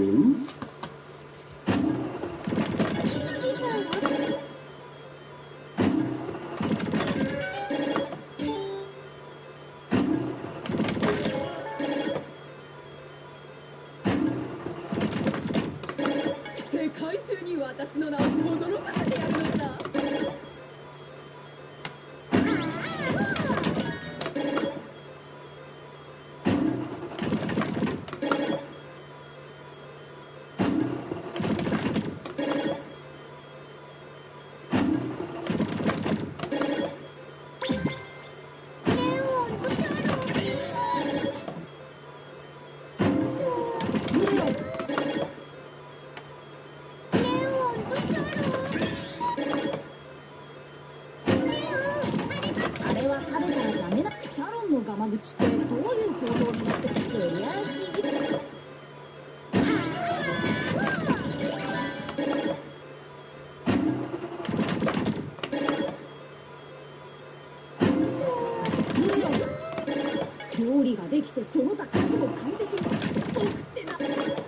do ってどういう行動になってきてりゃし料理ができてその他家事も完璧に。僕ってな